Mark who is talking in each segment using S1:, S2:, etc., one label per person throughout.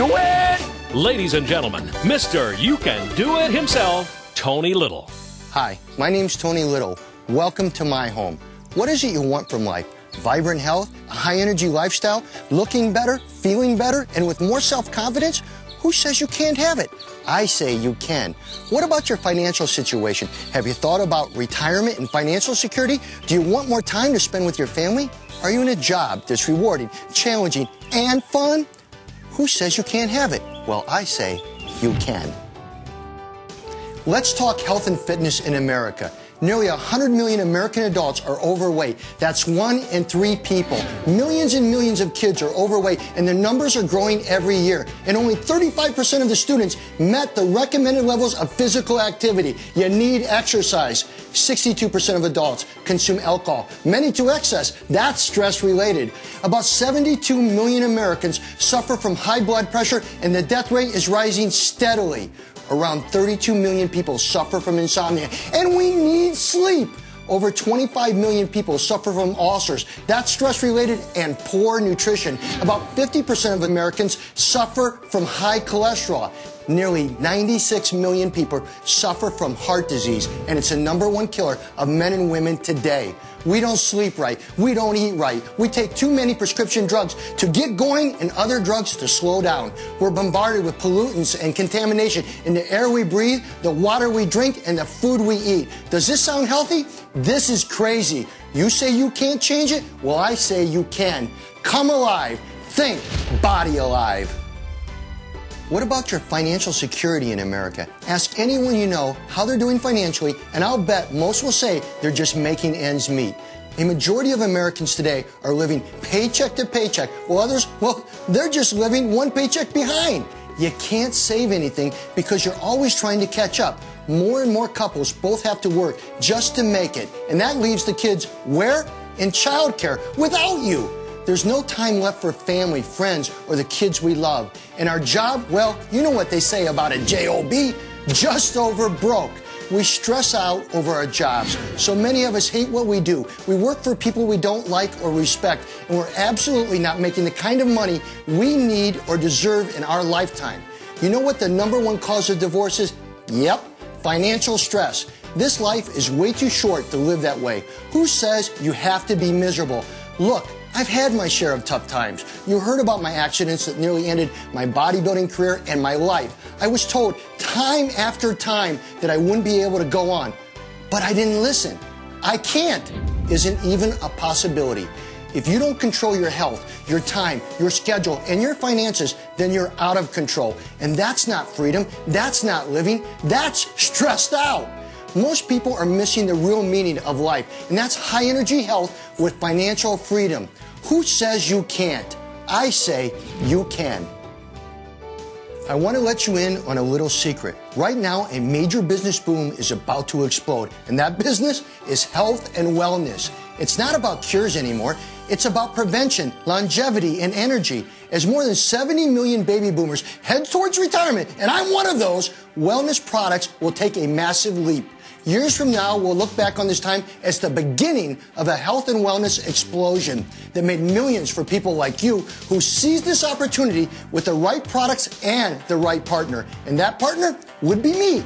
S1: do it! Ladies and gentlemen, Mr. You Can Do It himself, Tony Little.
S2: Hi, my name's Tony Little. Welcome to my home. What is it you want from life? Vibrant health, a high energy lifestyle, looking better, feeling better, and with more self confidence? Who says you can't have it? I say you can. What about your financial situation? Have you thought about retirement and financial security? Do you want more time to spend with your family? Are you in a job that's rewarding, challenging, and fun? Who says you can't have it? Well, I say you can. Let's talk health and fitness in America. Nearly 100 million American adults are overweight. That's one in three people. Millions and millions of kids are overweight, and the numbers are growing every year. And only 35% of the students met the recommended levels of physical activity. You need exercise. 62% of adults consume alcohol, many to excess. That's stress related. About 72 million Americans suffer from high blood pressure, and the death rate is rising steadily. Around 32 million people suffer from insomnia, and we need sleep. Over 25 million people suffer from ulcers. That's stress related and poor nutrition. About 50% of Americans suffer from high cholesterol. Nearly 96 million people suffer from heart disease, and it's the number one killer of men and women today. We don't sleep right. We don't eat right. We take too many prescription drugs to get going and other drugs to slow down. We're bombarded with pollutants and contamination in the air we breathe, the water we drink, and the food we eat. Does this sound healthy? This is crazy. You say you can't change it? Well, I say you can. Come alive. Think body alive. What about your financial security in America? Ask anyone you know how they're doing financially, and I'll bet most will say they're just making ends meet. A majority of Americans today are living paycheck to paycheck, while others, well, they're just living one paycheck behind. You can't save anything because you're always trying to catch up. More and more couples both have to work just to make it, and that leaves the kids where? In childcare without you. There's no time left for family, friends, or the kids we love. And our job, well, you know what they say about a job, just over broke. We stress out over our jobs. So many of us hate what we do. We work for people we don't like or respect, and we're absolutely not making the kind of money we need or deserve in our lifetime. You know what the number one cause of divorce is? Yep, financial stress. This life is way too short to live that way. Who says you have to be miserable? Look, I've had my share of tough times. You heard about my accidents that nearly ended my bodybuilding career and my life. I was told time after time that I wouldn't be able to go on, but I didn't listen. I can't isn't even a possibility. If you don't control your health, your time, your schedule, and your finances, then you're out of control. And that's not freedom. That's not living. That's stressed out. Most people are missing the real meaning of life, and that's high energy health with financial freedom. Who says you can't? I say you can. I want to let you in on a little secret. Right now, a major business boom is about to explode, and that business is health and wellness. It's not about cures anymore. It's about prevention, longevity, and energy. As more than 70 million baby boomers head towards retirement, and I'm one of those, wellness products will take a massive leap. Years from now, we'll look back on this time as the beginning of a health and wellness explosion that made millions for people like you who seized this opportunity with the right products and the right partner. And that partner would be me.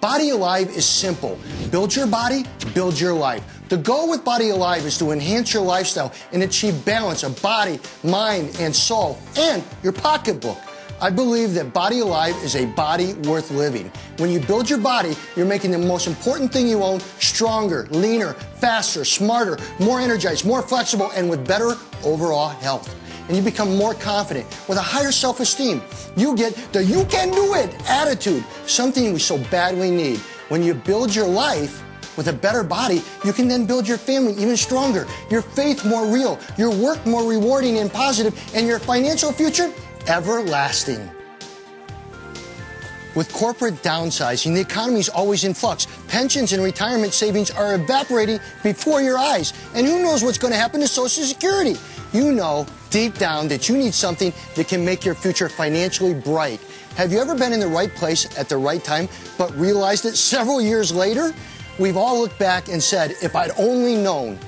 S2: Body Alive is simple. Build your body, build your life. The goal with Body Alive is to enhance your lifestyle and achieve balance of body, mind, and soul, and your pocketbook. I believe that Body Alive is a body worth living. When you build your body, you're making the most important thing you own stronger, leaner, faster, smarter, more energized, more flexible, and with better overall health. And you become more confident with a higher self esteem. You get the you can do it attitude, something we so badly need. When you build your life, with a better body, you can then build your family even stronger, your faith more real, your work more rewarding and positive, and your financial future everlasting. With corporate downsizing, the economy is always in flux. Pensions and retirement savings are evaporating before your eyes. And who knows what's going to happen to Social Security? You know deep down that you need something that can make your future financially bright. Have you ever been in the right place at the right time, but realized it several years later? We've all looked back and said, if I'd only known.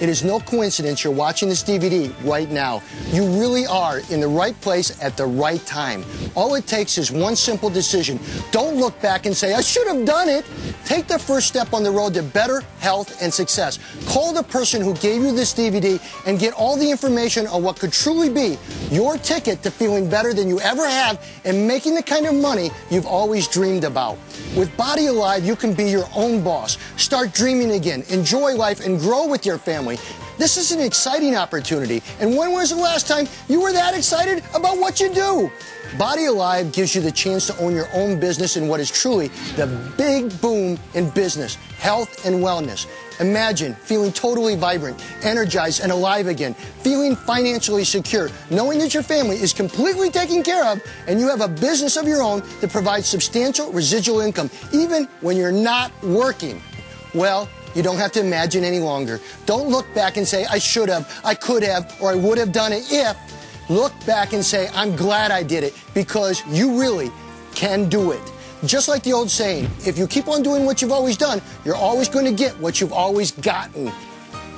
S2: It is no coincidence you're watching this DVD right now. You really are in the right place at the right time. All it takes is one simple decision. Don't look back and say, I should have done it. Take the first step on the road to better health and success. Call the person who gave you this DVD and get all the information on what could truly be your ticket to feeling better than you ever have and making the kind of money you've always dreamed about. With Body Alive, you can be your own boss. Start dreaming again, enjoy life, and grow with your family. This is an exciting opportunity. And when was the last time you were that excited about what you do? Body Alive gives you the chance to own your own business in what is truly the big boom in business, health and wellness. Imagine feeling totally vibrant, energized, and alive again, feeling financially secure, knowing that your family is completely taken care of and you have a business of your own that provides substantial residual income, even when you're not working. Well, you don't have to imagine any longer. Don't look back and say, I should have, I could have, or I would have done it if. Look back and say, I'm glad I did it because you really can do it. Just like the old saying, if you keep on doing what you've always done, you're always going to get what you've always gotten.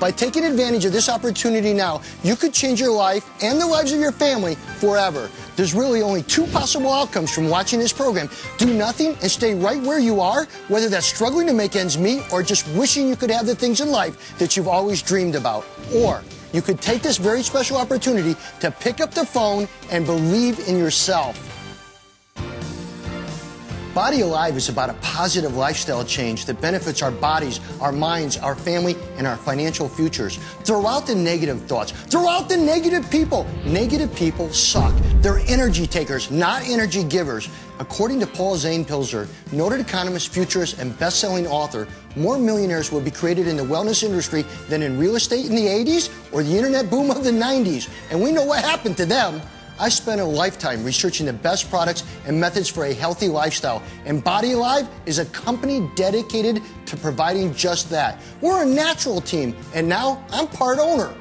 S2: By taking advantage of this opportunity now, you could change your life and the lives of your family forever. There's really only two possible outcomes from watching this program. Do nothing and stay right where you are, whether that's struggling to make ends meet or just wishing you could have the things in life that you've always dreamed about. Or you could take this very special opportunity to pick up the phone and believe in yourself. Body Alive is about a positive lifestyle change that benefits our bodies, our minds, our family, and our financial futures. Throw out the negative thoughts. Throw out the negative people. Negative people suck. They're energy takers, not energy givers. According to Paul Zane Pilzer, noted economist, futurist, and best-selling author, more millionaires will be created in the wellness industry than in real estate in the 80s or the internet boom of the 90s. And we know what happened to them. I spent a lifetime researching the best products and methods for a healthy lifestyle, and Body Alive is a company dedicated to providing just that. We're a natural team, and now I'm part owner.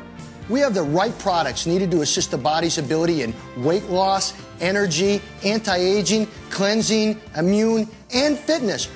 S2: We have the right products needed to assist the body's ability in weight loss, energy, anti aging, cleansing, immune, and fitness.